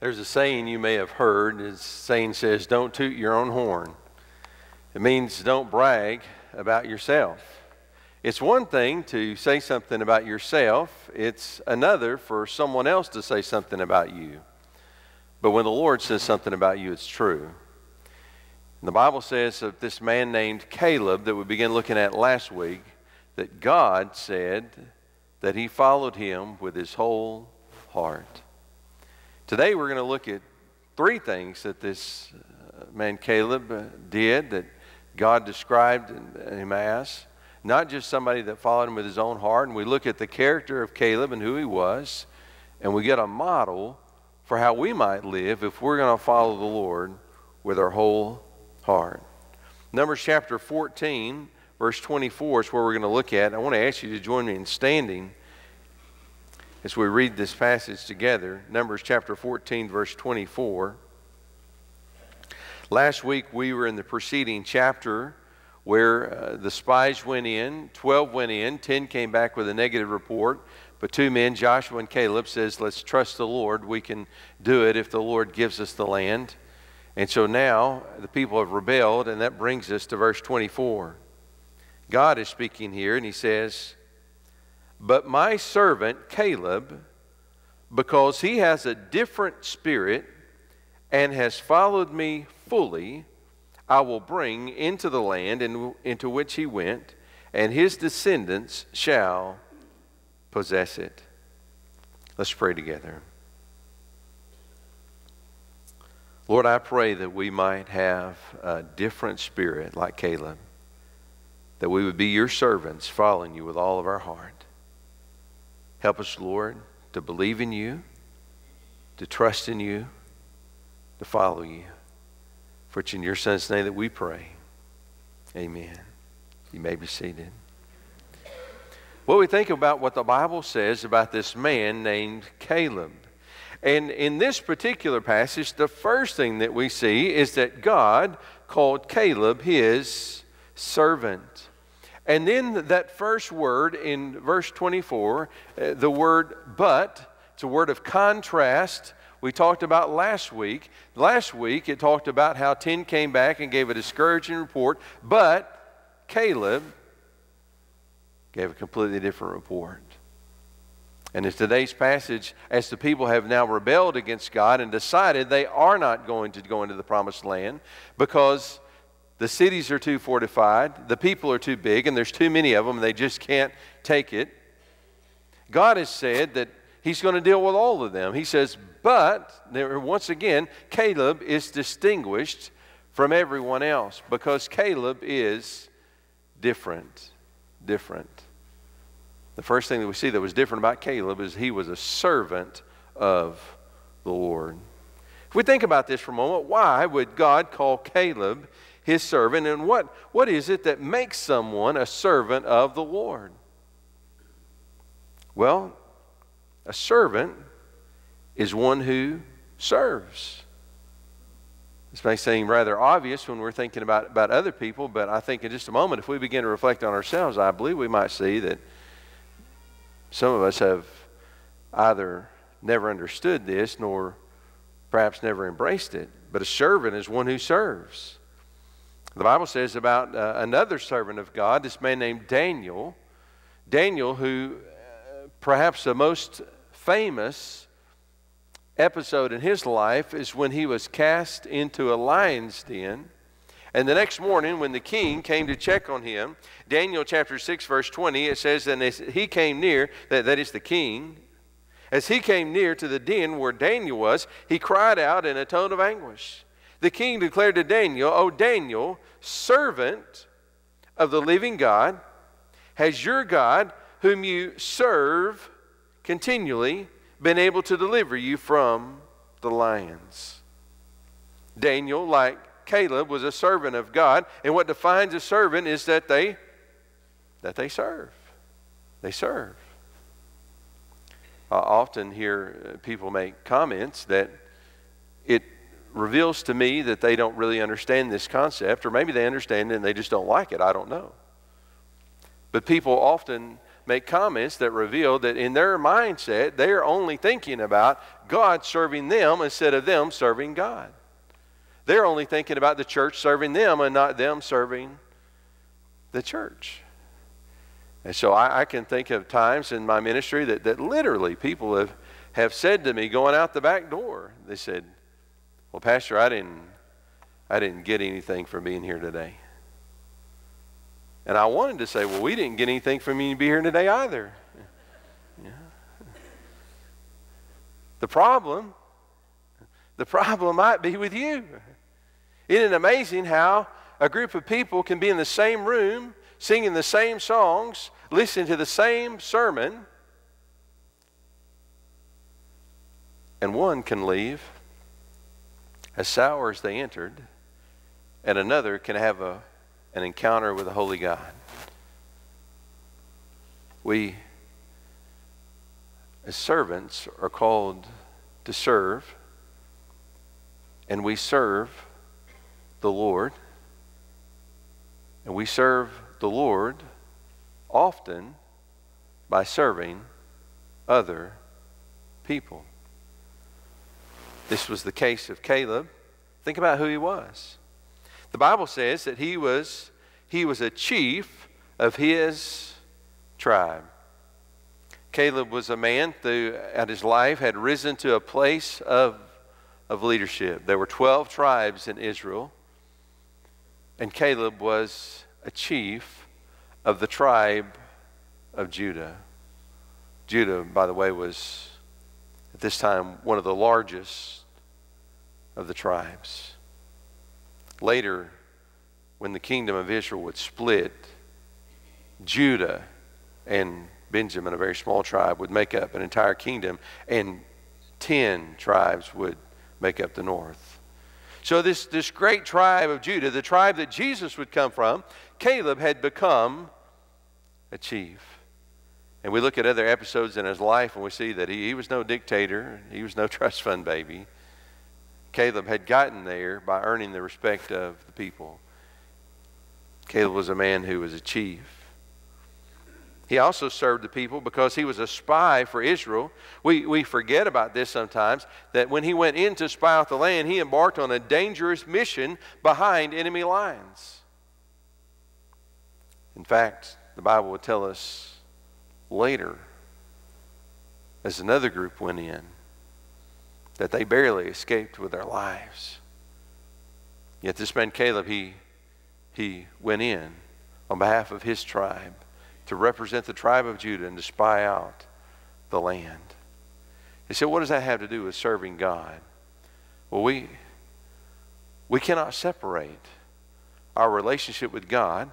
There's a saying you may have heard. This saying says, Don't toot your own horn. It means don't brag about yourself. It's one thing to say something about yourself, it's another for someone else to say something about you. But when the Lord says something about you, it's true. And the Bible says of this man named Caleb that we began looking at last week that God said that he followed him with his whole heart. Today we're going to look at three things that this uh, man Caleb uh, did that God described him as. Not just somebody that followed him with his own heart. And we look at the character of Caleb and who he was, and we get a model for how we might live if we're going to follow the Lord with our whole heart. Numbers chapter 14, verse 24 is where we're going to look at. I want to ask you to join me in standing as we read this passage together. Numbers chapter 14, verse 24. Last week we were in the preceding chapter where uh, the spies went in, 12 went in, 10 came back with a negative report. But two men, Joshua and Caleb, says, "Let's trust the Lord. We can do it if the Lord gives us the land." And so now the people have rebelled, and that brings us to verse 24. God is speaking here, and he says, but my servant Caleb, because he has a different spirit and has followed me fully, I will bring into the land in, into which he went, and his descendants shall possess it. Let's pray together. Lord, I pray that we might have a different spirit like Caleb, that we would be your servants following you with all of our heart. Help us, Lord, to believe in you, to trust in you, to follow you. For it's in your Son's name that we pray. Amen. You may be seated. Well, we think about what the Bible says about this man named Caleb. And in this particular passage, the first thing that we see is that God called Caleb his servant. And then that first word in verse 24, uh, the word but, it's a word of contrast. We talked about last week. Last week it talked about how 10 came back and gave a discouraging report, but Caleb gave a completely different report. And in today's passage, as the people have now rebelled against God and decided they are not going to go into the promised land because the cities are too fortified, the people are too big, and there's too many of them, they just can't take it. God has said that He's going to deal with all of them. He says, but, once again, Caleb is distinguished from everyone else because Caleb is different. Different. The first thing that we see that was different about Caleb is he was a servant of the Lord. If we think about this for a moment, why would God call Caleb his servant. And what, what is it that makes someone a servant of the Lord? Well, a servant is one who serves. This may seem rather obvious when we're thinking about, about other people, but I think in just a moment, if we begin to reflect on ourselves, I believe we might see that some of us have either never understood this nor perhaps never embraced it. But a servant is one who serves. The Bible says about uh, another servant of God, this man named Daniel. Daniel, who uh, perhaps the most famous episode in his life is when he was cast into a lion's den. And the next morning, when the king came to check on him, Daniel chapter 6, verse 20, it says, And as he came near, that, that is the king, as he came near to the den where Daniel was, he cried out in a tone of anguish the king declared to Daniel, O Daniel, servant of the living God, has your God, whom you serve continually, been able to deliver you from the lions? Daniel, like Caleb, was a servant of God, and what defines a servant is that they that they serve. They serve. I often hear uh, people make comments that reveals to me that they don't really understand this concept, or maybe they understand it and they just don't like it. I don't know. But people often make comments that reveal that in their mindset, they are only thinking about God serving them instead of them serving God. They're only thinking about the church serving them and not them serving the church. And so I, I, can think of times in my ministry that, that literally people have, have said to me going out the back door, they said, Well, Pastor, I didn't, I didn't get anything from being here today. And I wanted to say, Well, we didn't get anything from you to be here today either. Yeah. The problem, the problem might be with you. Isn't it amazing how a group of people can be in the same room, singing the same songs, listening to the same sermon, and one can leave as sour as they entered, and another can have a, an encounter with the Holy God. We, as servants, are called to serve, and we serve the Lord. And we serve the Lord often by serving other people. This was the case of Caleb. Think about who he was. The Bible says that he was, he was a chief of his tribe. Caleb was a man throughout his life had risen to a place of, of leadership. There were 12 tribes in Israel. And Caleb was a chief of the tribe of Judah. Judah, by the way, was at this time one of the largest of the tribes. Later, when the kingdom of Israel would split, Judah and Benjamin, a very small tribe, would make up an entire kingdom, and 10 tribes would make up the north. So, this, this great tribe of Judah, the tribe that Jesus would come from, Caleb had become a chief. And we look at other episodes in his life and we see that he, he was no dictator, he was no trust fund baby. Caleb had gotten there by earning the respect of the people. Caleb was a man who was a chief. He also served the people because he was a spy for Israel. We, we forget about this sometimes that when he went in to spy out the land, he embarked on a dangerous mission behind enemy lines. In fact, the Bible would tell us later, as another group went in, that they barely escaped with their lives. Yet this man Caleb, he, he went in on behalf of his tribe to represent the tribe of Judah and to spy out the land. He said, What does that have to do with serving God? Well, we, we cannot separate our relationship with God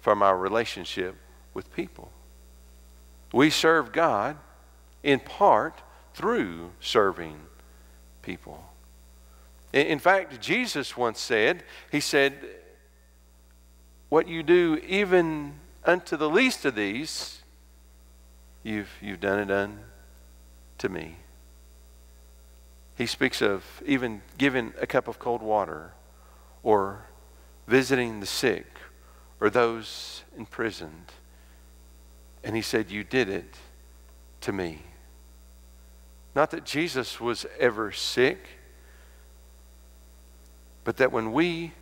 from our relationship with people. We serve God in part through serving people. In fact, Jesus once said, He said, What you do even unto the least of these, you've, you've done it unto me. He speaks of even giving a cup of cold water or visiting the sick or those imprisoned. And he said, You did it to me. Not that Jesus was ever sick, but that when we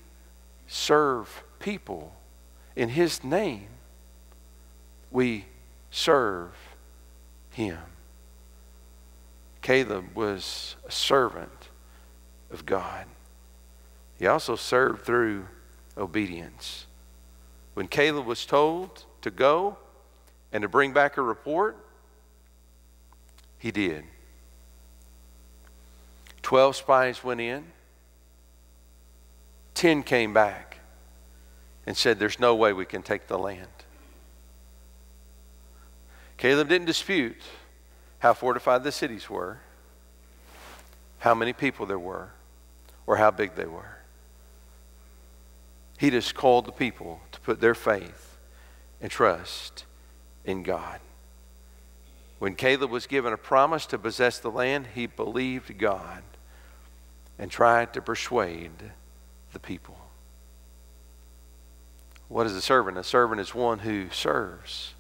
serve people in his name, we serve him. Caleb was a servant of God. He also served through obedience. When Caleb was told to go and to bring back a report, he did. Twelve spies went in, ten came back and said, There's no way we can take the land. Caleb didn't dispute how fortified the cities were, how many people there were, or how big they were. He just called the people to put their faith and trust in God. When Caleb was given a promise to possess the land, he believed God and tried to persuade the people. What is a servant? A servant is one who serves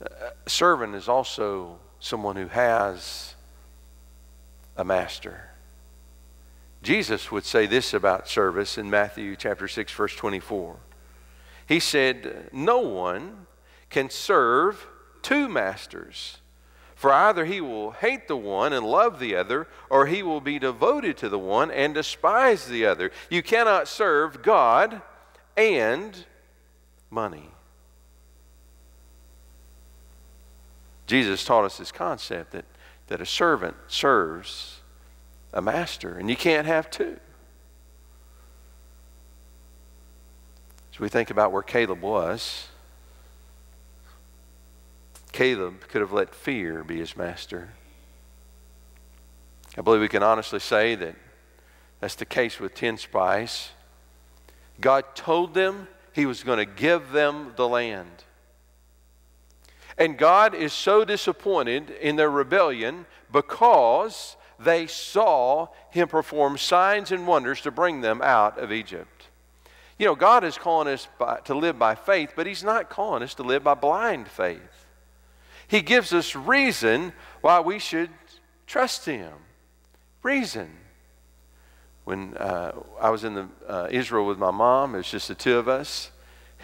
A servant is also someone who has a master. Jesus would say this about service in Matthew chapter 6 verse 24. He said, "No one can serve two masters." For either he will hate the one and love the other, or he will be devoted to the one and despise the other. You cannot serve God and money. Jesus taught us this concept that, that a servant serves a master, and you can't have two. As we think about where Caleb was, Caleb could have let fear be his master. I believe we can honestly say that that's the case with 10 spies. God told them he was going to give them the land. And God is so disappointed in their rebellion because they saw him perform signs and wonders to bring them out of Egypt. You know, God is calling us by, to live by faith, but he's not calling us to live by blind faith. He gives us reason why we should trust Him. Reason. When uh, I was in the, uh, Israel with my mom, it was just the two of us.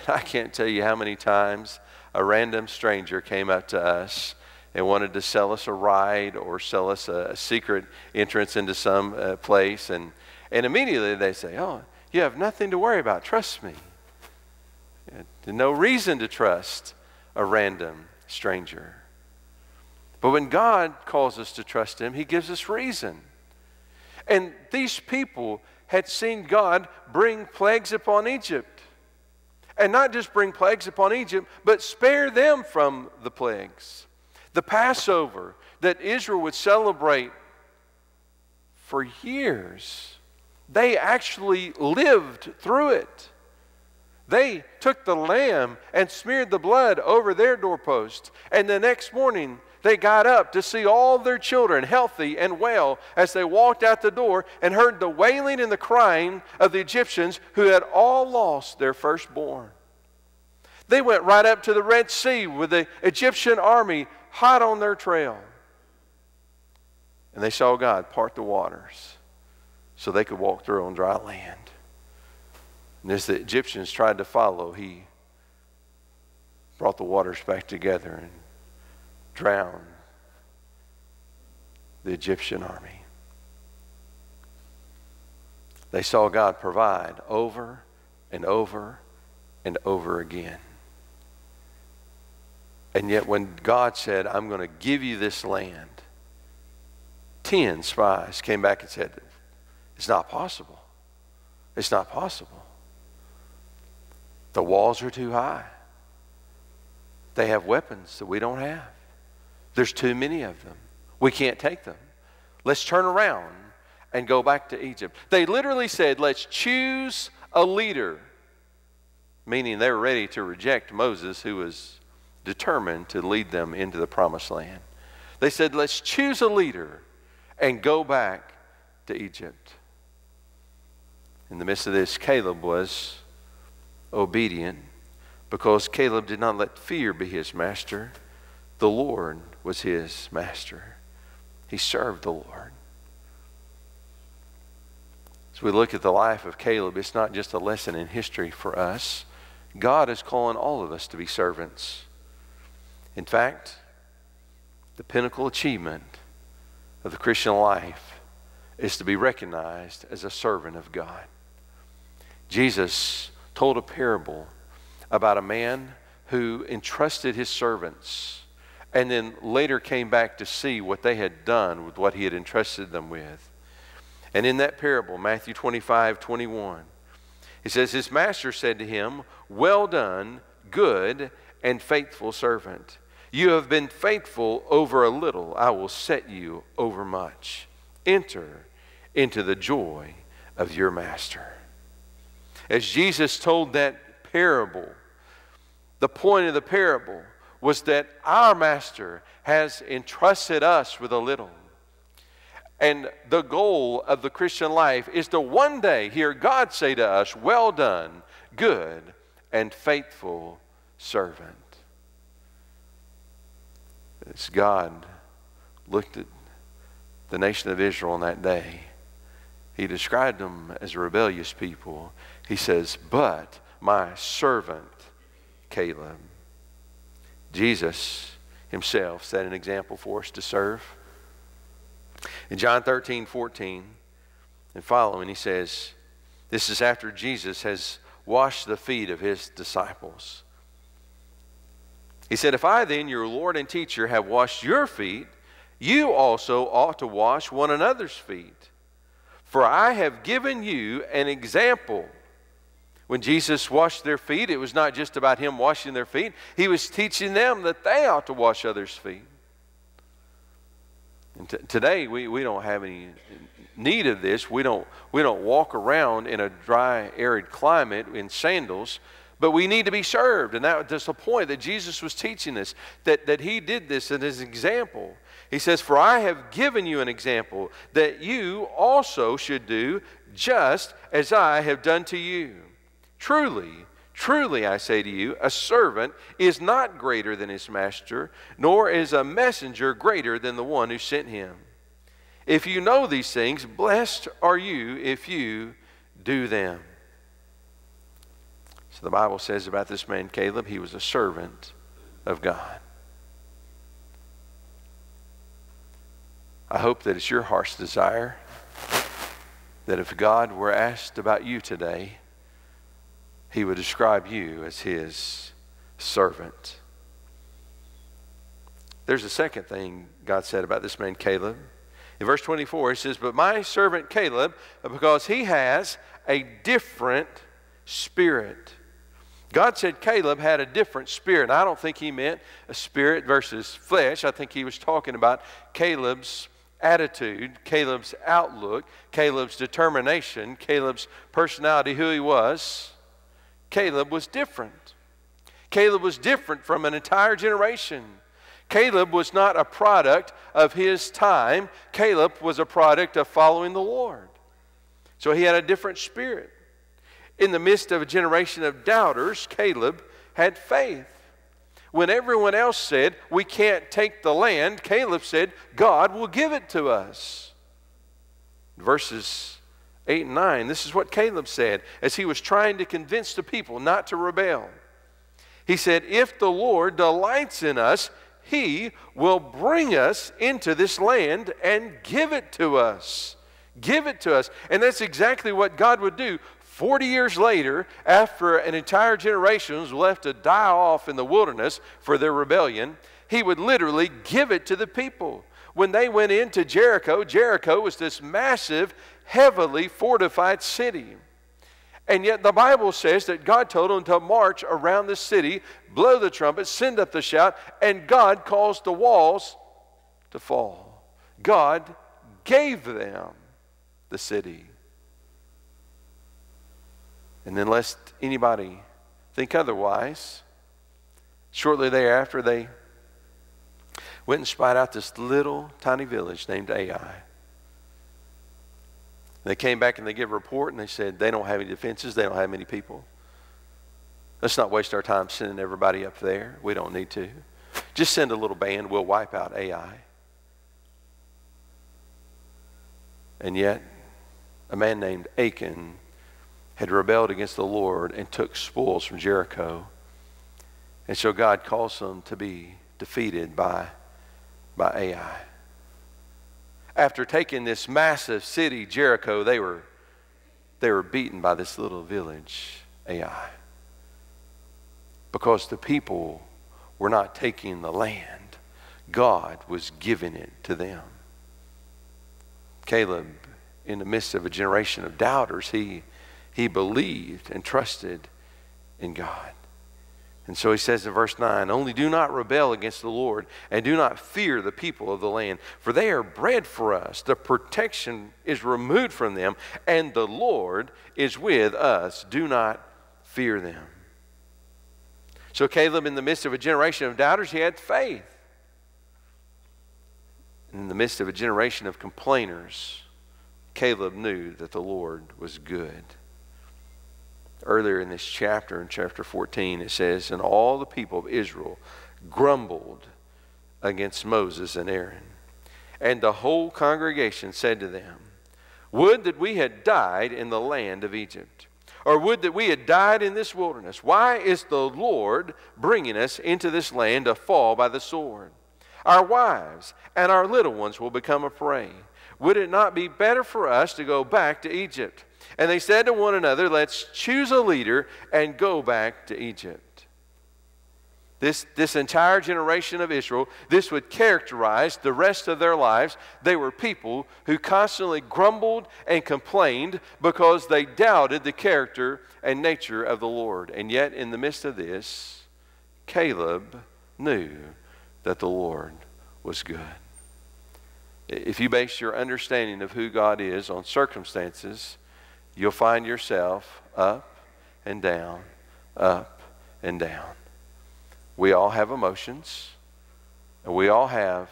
And I can't tell you how many times a random stranger came up to us and wanted to sell us a ride or sell us a, a secret entrance into some uh, place. And, and immediately they say, Oh, you have nothing to worry about. Trust me. No reason to trust a random stranger. But when God calls us to trust Him, He gives us reason. And these people had seen God bring plagues upon Egypt. And not just bring plagues upon Egypt, but spare them from the plagues. The Passover that Israel would celebrate for years, they actually lived through it. They took the lamb and smeared the blood over their doorpost. And the next morning, they got up to see all their children healthy and well as they walked out the door and heard the wailing and the crying of the Egyptians who had all lost their firstborn. They went right up to the Red Sea with the Egyptian army hot on their trail. And they saw God part the waters so they could walk through on dry land. And as the Egyptians tried to follow, he brought the waters back together and drowned the Egyptian army. They saw God provide over and over and over again. And yet, when God said, I'm going to give you this land, 10 spies came back and said, It's not possible. It's not possible. The walls are too high. They have weapons that we don't have. There's too many of them. We can't take them. Let's turn around and go back to Egypt. They literally said, Let's choose a leader, meaning they were ready to reject Moses, who was determined to lead them into the promised land. They said, Let's choose a leader and go back to Egypt. In the midst of this, Caleb was obedient because Caleb did not let fear be his master. The Lord was his master. He served the Lord. As we look at the life of Caleb, it's not just a lesson in history for us. God is calling all of us to be servants. In fact, the pinnacle achievement of the Christian life is to be recognized as a servant of God. Jesus told a parable about a man who entrusted his servants and then later came back to see what they had done with what he had entrusted them with. And in that parable, Matthew 25, 21, he says, His master said to him, Well done, good and faithful servant. You have been faithful over a little, I will set you over much. Enter into the joy of your master. As Jesus told that parable, the point of the parable was that our master has entrusted us with a little. And the goal of the Christian life is to one day hear God say to us, Well done, good and faithful servant. As God looked at the nation of Israel on that day, he described them as a rebellious people. He says, But my servant Caleb. Jesus himself set an example for us to serve. In John 13, 14, and following, he says, This is after Jesus has washed the feet of his disciples. He said, If I then, your Lord and teacher, have washed your feet, you also ought to wash one another's feet. For I have given you an example. When Jesus washed their feet, it was not just about him washing their feet, he was teaching them that they ought to wash others' feet. And t- today, we, we don't have any need of this. We don't, we don't walk around in a dry, arid climate in sandals but we need to be served. And that, that's the point that Jesus was teaching us, that, that he did this as an example. He says, For I have given you an example that you also should do just as I have done to you. Truly, truly, I say to you, a servant is not greater than his master, nor is a messenger greater than the one who sent him. If you know these things, blessed are you if you do them. So the Bible says about this man Caleb, he was a servant of God. I hope that it's your heart's desire that if God were asked about you today, he would describe you as his servant. There's a second thing God said about this man Caleb. In verse 24, he says, But my servant Caleb, because he has a different spirit. God said Caleb had a different spirit. I don't think he meant a spirit versus flesh. I think he was talking about Caleb's attitude, Caleb's outlook, Caleb's determination, Caleb's personality, who he was. Caleb was different. Caleb was different from an entire generation. Caleb was not a product of his time, Caleb was a product of following the Lord. So he had a different spirit. In the midst of a generation of doubters, Caleb had faith. When everyone else said, We can't take the land, Caleb said, God will give it to us. Verses 8 and 9, this is what Caleb said as he was trying to convince the people not to rebel. He said, If the Lord delights in us, he will bring us into this land and give it to us. Give it to us. And that's exactly what God would do 40 years later, after an entire generation was left to die off in the wilderness for their rebellion, he would literally give it to the people. When they went into Jericho, Jericho was this massive, heavily fortified city. And yet the Bible says that God told them to march around the city, blow the trumpet, send up the shout, and God caused the walls to fall. God gave them the city. And then, lest anybody think otherwise, shortly thereafter, they went and spied out this little tiny village named Ai. They came back and they gave a report and they said they don't have any defenses, they don't have many people. Let's not waste our time sending everybody up there. We don't need to. Just send a little band, we'll wipe out Ai. And yet, a man named Achan had rebelled against the Lord and took spoils from Jericho. And so God caused them to be defeated by, by Ai. After taking this massive city, Jericho, they were, they were beaten by this little village, Ai. Because the people were not taking the land, God was giving it to them. Caleb, in the midst of a generation of doubters, he he believed and trusted in God. And so he says in verse 9, Only do not rebel against the Lord, and do not fear the people of the land, for they are bread for us. The protection is removed from them, and the Lord is with us. Do not fear them. So Caleb, in the midst of a generation of doubters, he had faith. In the midst of a generation of complainers, Caleb knew that the Lord was good earlier in this chapter, in chapter 14, it says, And all the people of Israel grumbled against Moses and Aaron. And the whole congregation said to them, Would that we had died in the land of Egypt, or would that we had died in this wilderness. Why is the Lord bringing us into this land to fall by the sword? Our wives and our little ones will become a prey. Would it not be better for us to go back to Egypt? And they said to one another, Let's choose a leader and go back to Egypt. This, this entire generation of Israel, this would characterize the rest of their lives. They were people who constantly grumbled and complained because they doubted the character and nature of the Lord. And yet, in the midst of this, Caleb knew that the Lord was good. If you base your understanding of who God is on circumstances, you'll find yourself up and down, up and down. We all have emotions, and we all have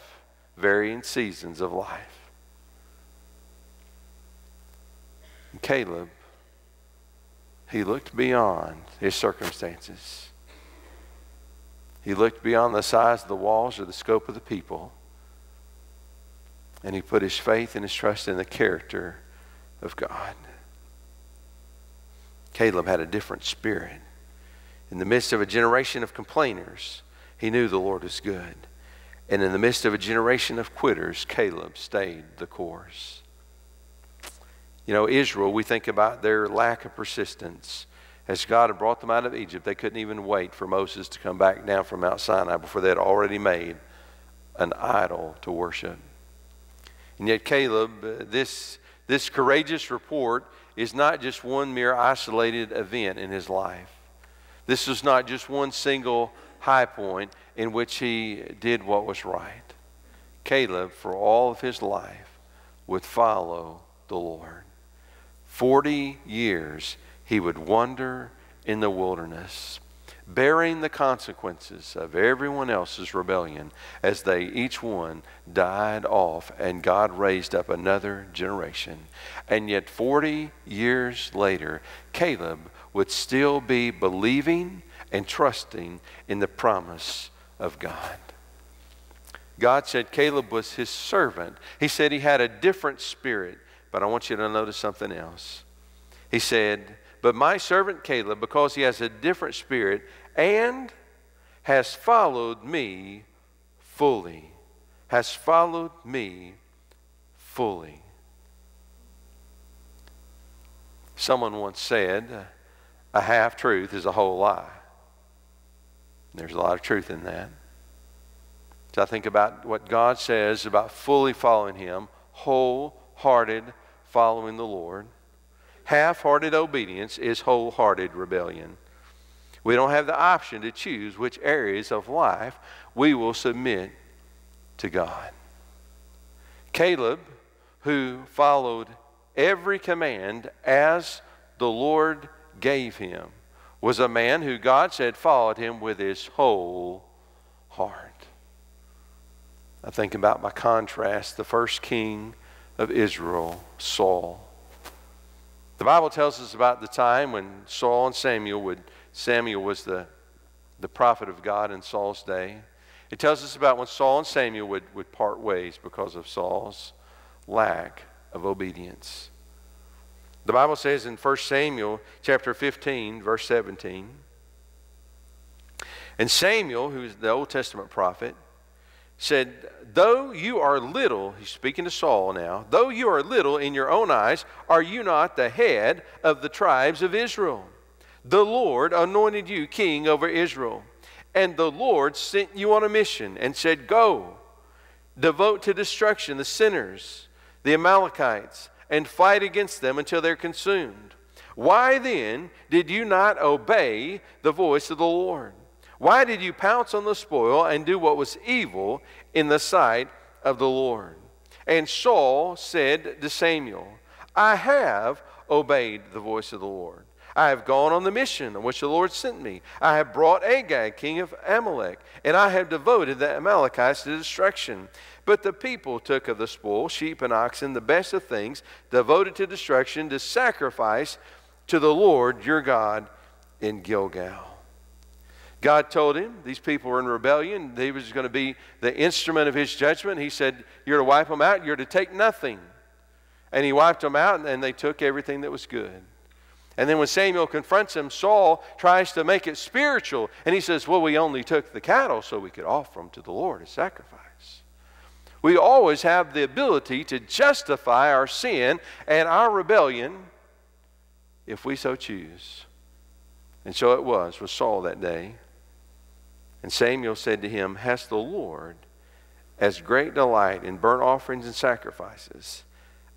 varying seasons of life. And Caleb, he looked beyond his circumstances. He looked beyond the size of the walls or the scope of the people. And he put his faith and his trust in the character of God. Caleb had a different spirit. In the midst of a generation of complainers, he knew the Lord was good. And in the midst of a generation of quitters, Caleb stayed the course. You know, Israel, we think about their lack of persistence. As God had brought them out of Egypt, they couldn't even wait for Moses to come back down from Mount Sinai before they had already made an idol to worship. And yet, Caleb, uh, this, this courageous report is not just one mere isolated event in his life. This is not just one single high point in which he did what was right. Caleb, for all of his life, would follow the Lord. Forty years he would wander in the wilderness, bearing the consequences of everyone else's rebellion as they each one died off, and God raised up another generation. And yet, 40 years later, Caleb would still be believing and trusting in the promise of God. God said Caleb was his servant. He said he had a different spirit, but I want you to notice something else. He said, But my servant Caleb, because he has a different spirit and has followed me fully, has followed me fully. Someone once said, a half truth is a whole lie. There's a lot of truth in that. So I think about what God says about fully following Him, wholehearted following the Lord. Half hearted obedience is wholehearted rebellion. We don't have the option to choose which areas of life we will submit to God. Caleb, who followed every command as the Lord gave him was a man who God said followed him with his whole heart. I think about by contrast the first king of Israel, Saul. The Bible tells us about the time when Saul and Samuel would Samuel was the, the prophet of God in Saul's day. It tells us about when Saul and Samuel would, would part ways because of Saul's lack of obedience. The Bible says in 1 Samuel chapter 15, verse 17, and Samuel, who's the Old Testament prophet, said, Though you are little, he's speaking to Saul now, though you are little in your own eyes, are you not the head of the tribes of Israel? The Lord anointed you king over Israel. And the Lord sent you on a mission and said, Go, devote to destruction the sinners, the Amalekites and fight against them until they're consumed. Why then did you not obey the voice of the Lord? Why did you pounce on the spoil and do what was evil in the sight of the Lord? And Saul said to Samuel, I have obeyed the voice of the Lord. I have gone on the mission on which the Lord sent me. I have brought Agag, king of Amalek, and I have devoted the Amalekites to destruction. But the people took of the spoil, sheep and oxen, the best of things, devoted to destruction, to sacrifice to the Lord your God in Gilgal. God told him these people were in rebellion. He was going to be the instrument of his judgment. He said, You're to wipe them out, you're to take nothing. And he wiped them out, and they took everything that was good. And then when Samuel confronts him, Saul tries to make it spiritual. And he says, Well, we only took the cattle so we could offer them to the Lord as sacrifice. We always have the ability to justify our sin and our rebellion if we so choose. And so it was with Saul that day. And Samuel said to him, Has the Lord as great delight in burnt offerings and sacrifices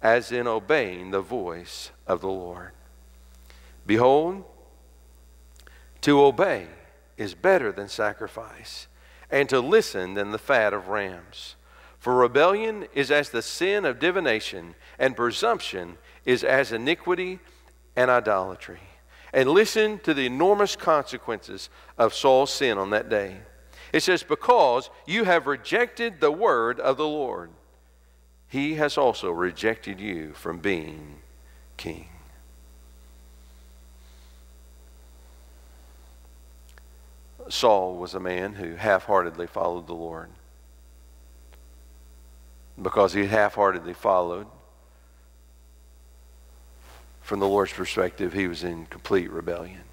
as in obeying the voice of the Lord? Behold, to obey is better than sacrifice, and to listen than the fat of rams. For rebellion is as the sin of divination, and presumption is as iniquity and idolatry. And listen to the enormous consequences of Saul's sin on that day. It says, Because you have rejected the word of the Lord, he has also rejected you from being king. Saul was a man who half heartedly followed the Lord because he half heartedly followed. From the Lord's perspective, he was in complete rebellion.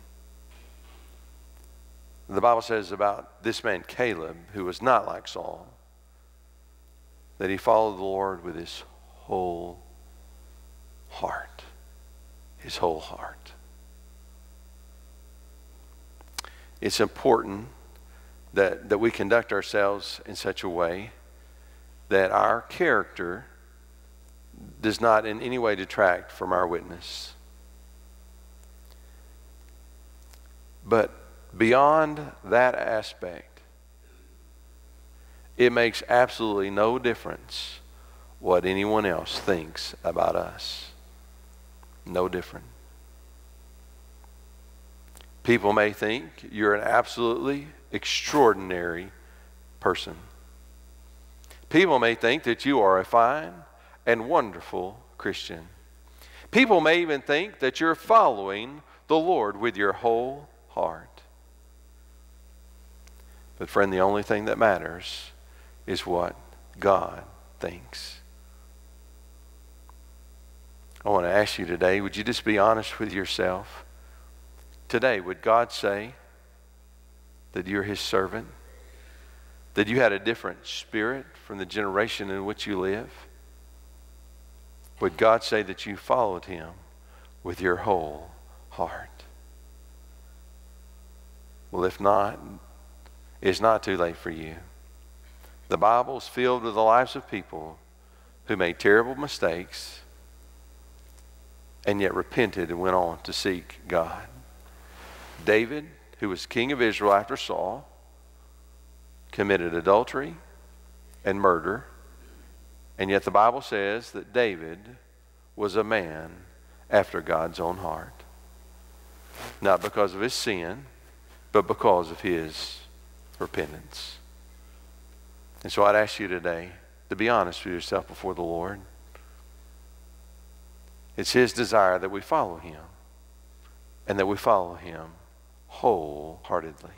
The Bible says about this man, Caleb, who was not like Saul, that he followed the Lord with his whole heart. His whole heart. It's important that, that we conduct ourselves in such a way that our character does not in any way detract from our witness. But beyond that aspect, it makes absolutely no difference what anyone else thinks about us. No different. People may think you're an absolutely extraordinary person. People may think that you are a fine and wonderful Christian. People may even think that you're following the Lord with your whole heart. But, friend, the only thing that matters is what God thinks. I want to ask you today would you just be honest with yourself? Today, would God say that you're His servant? That you had a different spirit from the generation in which you live? Would God say that you followed him with your whole heart? Well, if not, it's not too late for you. The Bible is filled with the lives of people who made terrible mistakes and yet repented and went on to seek God. David, who was king of Israel after Saul, committed adultery and murder. And yet the Bible says that David was a man after God's own heart. Not because of his sin, but because of his repentance. And so I'd ask you today to be honest with yourself before the Lord. It's his desire that we follow him and that we follow him wholeheartedly.